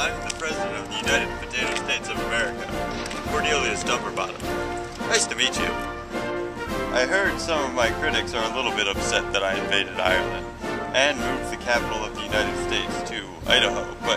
I'm the president of the United Potato States of America, Cornelius Dumberbottom. Nice to meet you. I heard some of my critics are a little bit upset that I invaded Ireland and moved the capital of the United States to Idaho, but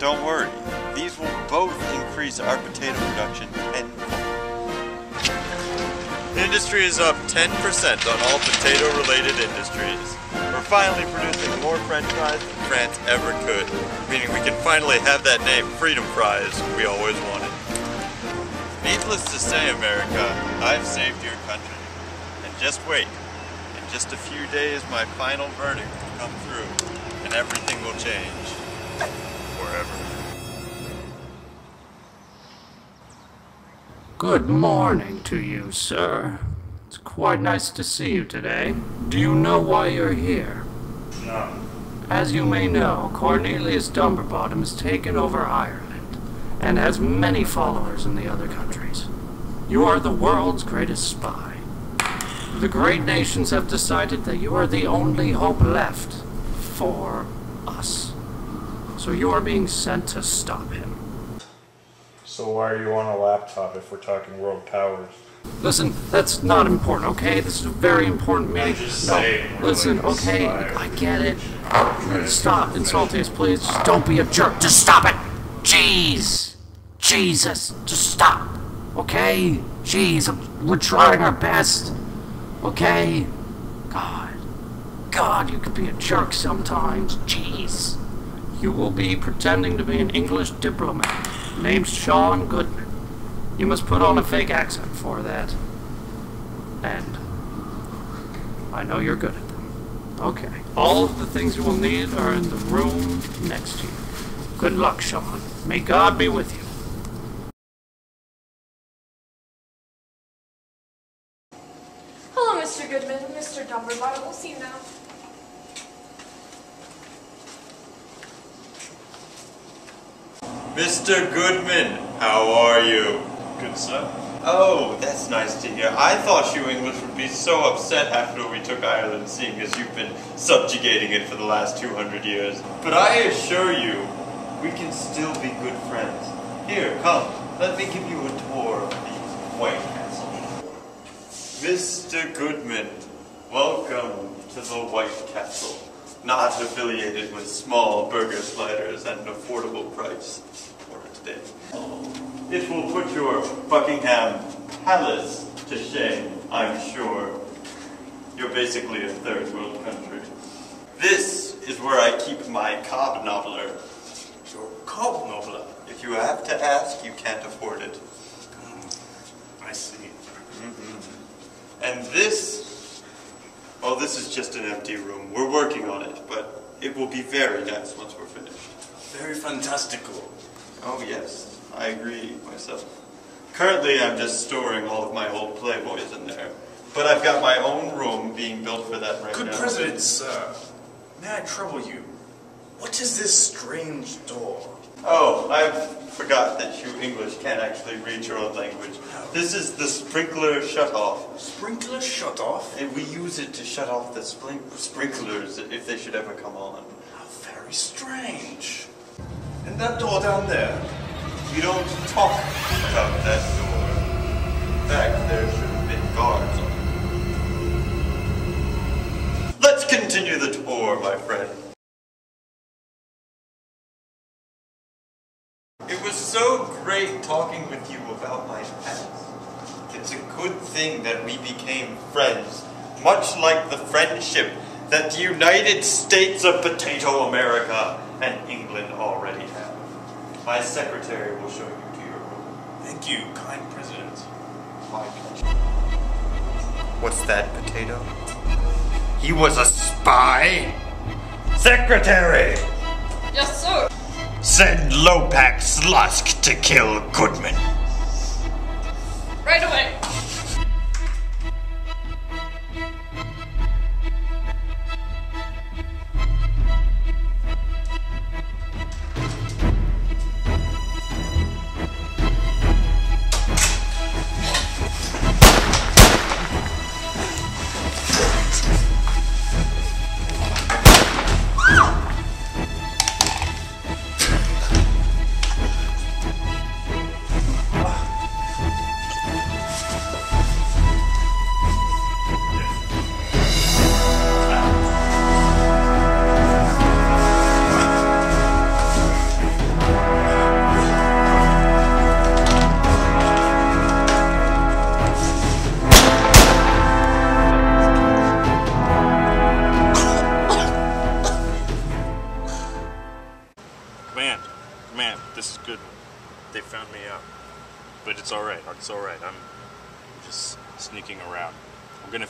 don't worry, these will both increase our potato production tenfold. Industry is up 10% on all potato-related industries. We're finally producing more french fries than France ever could, meaning we can finally have that name, Freedom Fries, we always wanted. Needless to say, America, I've saved your country. And just wait. In just a few days, my final verdict will come through, and everything will change. Forever. Good morning to you, sir. It's quite nice to see you today. Do you know why you're here? No. As you may know, Cornelius Dumberbottom has taken over Ireland and has many followers in the other countries. You are the world's greatest spy. The great nations have decided that you are the only hope left for us. So you are being sent to stop him. So why are you on a laptop if we're talking world powers? Listen, that's not important, okay? This is a very important meeting. no, listen, okay? I get it. Stop insulting us, please. Just don't be a jerk. Just stop it. Jeez. Jesus. Just stop. Okay? Jeez, I'm- we're trying our best. Okay? God. God, you could be a jerk sometimes. Jeez. You will be pretending to be an English diplomat named Sean Goodman. You must put on a fake accent for that. And I know you're good at them. Okay. All of the things you will need are in the room next to you. Good luck, Sean. May God be with you. Hello, Mr. Goodman, Mr. Dumberbottom. We'll see you now. Mr. Goodman, how are you? Good sir. Oh, that's nice to hear. I thought you English would be so upset after we took Ireland, seeing as you've been subjugating it for the last 200 years. But I assure you, we can still be good friends. Here, come, let me give you a tour of the White Castle. Mr. Goodman, welcome to the White Castle. Not affiliated with small burger sliders at an affordable price for today. It will put your Buckingham Palace to shame, I'm sure. You're basically a third world country. This is where I keep my cob noveler. Your cob noveler. If you have to ask, you can't afford it. Mm, I see. Mm-hmm. And this, well, this is just an empty room. We're working on it, but it will be very nice once we're finished. Very fantastical. Oh, yes, I agree myself. Currently, I'm just storing all of my old Playboys in there. But I've got my own room being built for that right Good now. President, sir. May I trouble you? What is this strange door? Oh, I forgot that you English can't actually read your own language. This is the sprinkler shut-off. Sprinkler shut off? And we use it to shut off the sprinklers if they should ever come on. How very strange. And that door down there? You don't talk about that door. In fact, there should have been guards on it. Let's continue the tour, my friend. It was so great talking with you about my past. It's a good thing that we became friends, much like the friendship that the United States of Potato America and England already have. My secretary will show you to your room. Thank you, kind President. My pleasure. What's that, potato? He was a spy? Secretary! Yes, sir. Send Lopak Slusk to kill Goodman. Right away.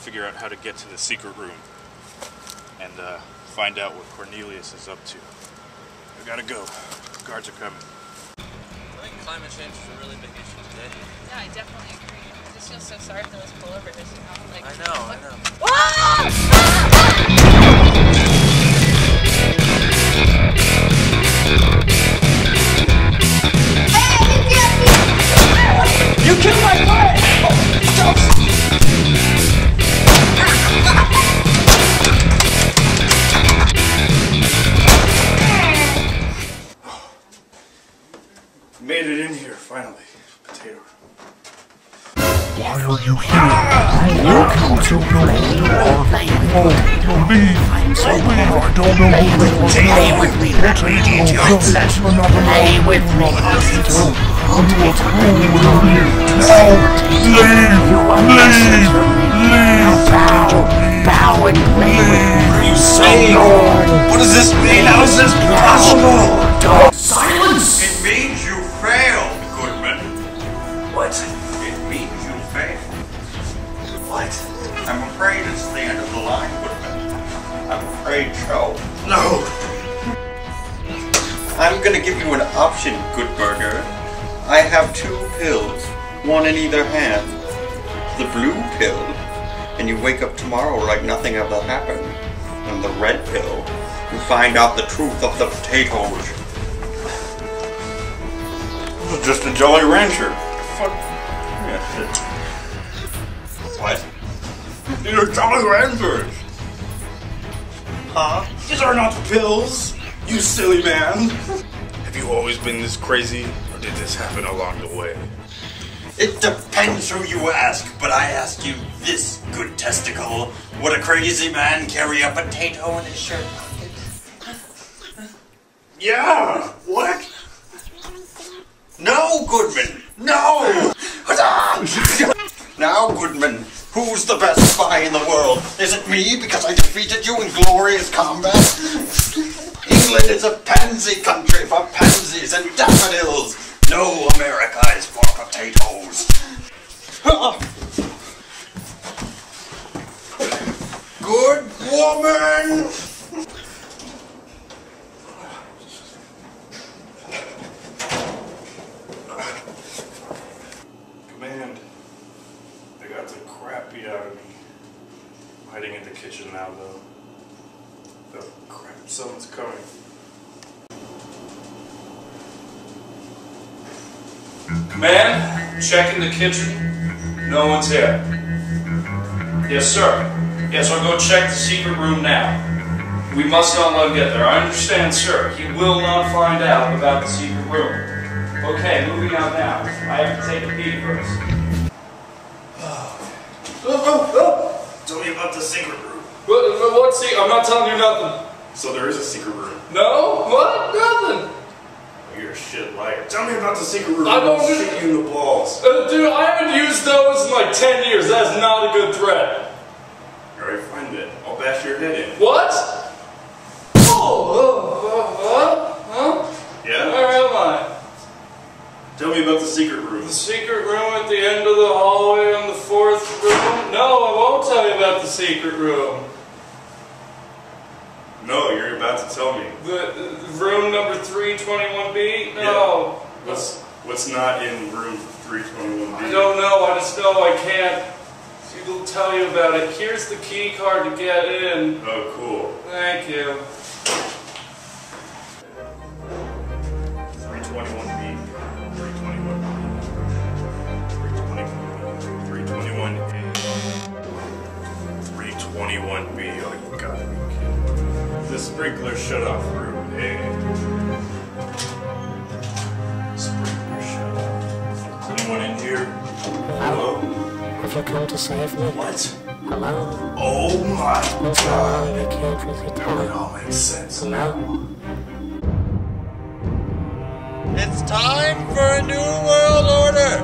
Figure out how to get to the secret room and uh, find out what Cornelius is up to. I gotta go. Guards are coming. I think climate change is a really big issue today. Yeah, I definitely agree. I just feel so sorry for those polar bears, you know? Like, I know, I know. You Potato. Why are you here? You come to play play with me. I'm so glad I don't know Play with me. Play with me. Are you doing? Let's another Play with me. Potato. Now leave! You are Leave! me. Leave! Bow. Bow and play with me. What are you saying? What does this mean? How is this possible? Silence! Either hand. The blue pill, and you wake up tomorrow like nothing ever happened. And the red pill, you find out the truth of the potatoes. This is Just a Jolly Rancher. Fuck. What? These are Jolly Ranchers. Huh? These are not pills, you silly man. Have you always been this crazy, or did this happen along the way? It depends who you ask, but I ask you this, good testicle. Would a crazy man carry a potato in his shirt pocket? Yeah! What? No, Goodman! No! now, Goodman, who's the best spy in the world? Is it me because I defeated you in glorious combat? England is a pansy country for pansies and daffodils. No America is for potatoes. Good woman! Command. They got the crap beat out of me. I'm hiding in the kitchen now, though. Oh, crap. Someone's coming. Man, check in the kitchen. No one's here. Yes, sir. Yes, I'll go check the secret room now. We must not let him get there. I understand, sir. He will not find out about the secret room. Okay, moving on now. I have to take a pee first. Oh, oh, oh. Tell me about the secret room. What, what, see? I'm not telling you nothing. So there is a secret room. No? What? Nothing. You're a shit liar. Tell me about the secret room. I don't I'll just- you in the balls. Uh, dude, I haven't used those in like 10 years. That's not a good threat. Alright, fine then. I'll bash your head in. What? Oh, oh, oh, huh? Yeah? Where am I? Tell me about the secret room. The secret room at the end of the hallway on the fourth room? No, I won't tell you about the secret room. No, you're about to tell me. The, the room number 321B? No. What's what's not in room 321B? I don't know. I just know I can't. She'll tell you about it. Here's the key card to get in. Oh, cool. Thank you. 321B. 321B. 321B. 321A. 321B. The sprinkler shut off room A. Sprinkler shut off. Is anyone in here? Hello? Have you come to save me? What? Hello? Oh my oh, I'm sorry, I can't really It tell. all makes sense. No? It's time for a new world order.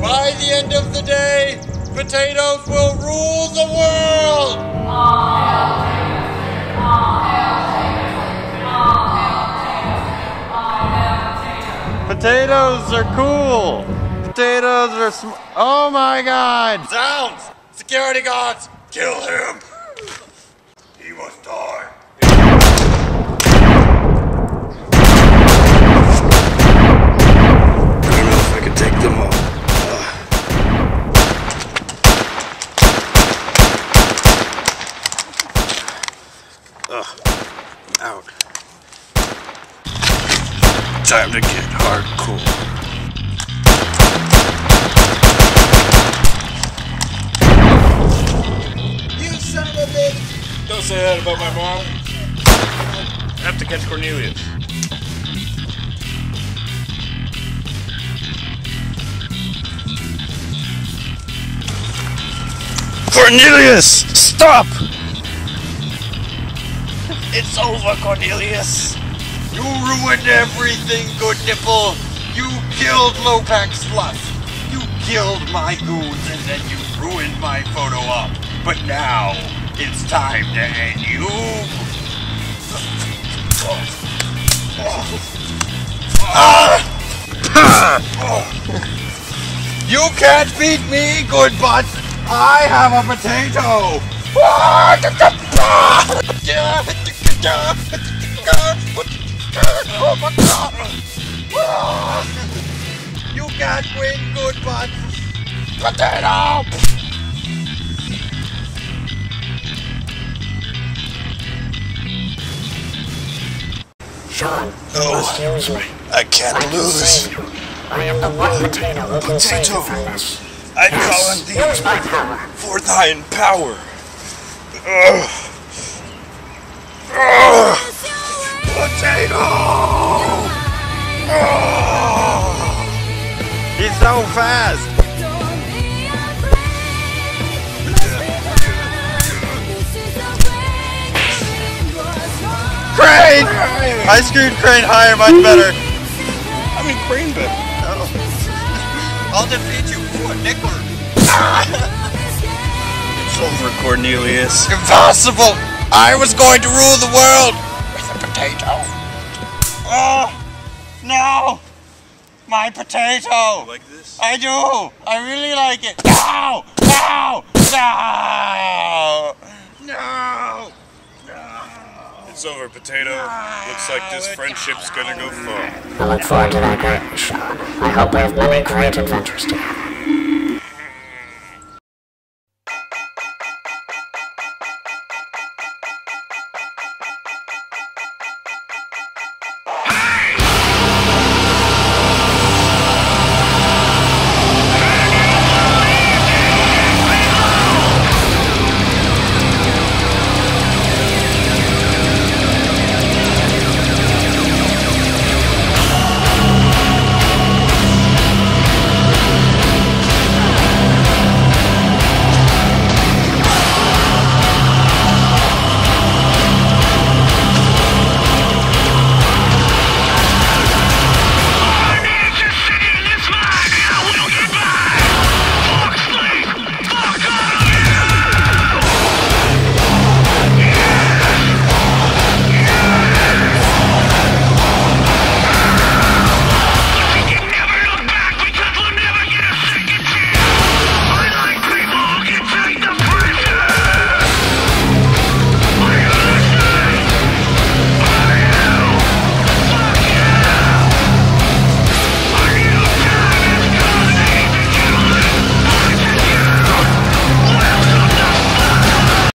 By the end of the day, potatoes will rule the world. Potatoes are cool. potatoes are sm- Oh my god! Sounds! Security guards! Kill him! He must die. I don't know if I could take them all. Ugh. Ugh. Out. Time to get hardcore. You son of a bitch! Don't say that about my mom. I have to catch Cornelius. Cornelius! Stop! It's over, Cornelius. You ruined everything, good nipple! You killed Lopac Sluff! You killed my goons and then you ruined my photo op! But now, it's time to end you! You can't beat me, good butt! I have a potato! You can't win, good butt! Potato! Sean, Oh, me. I can't I lose. I am the one potato who can save you from. I Yes, call on thee my power. for thine power. Ugh. Ugh. Potato! Ugh. He's so fast! Crane! I screwed Crane higher, much better. I'm in Crane bed. Oh. I'll defeat you, poor Nickler. It's over, Cornelius. Impossible! I was going to rule the world with a potato. Oh, no! My potato! Like this? I do! I really like it! No! No! No! No! It's over, Potato. Looks like this friendship's gonna go far. I look forward to that greatness, Sean. I hope we have many great adventures together.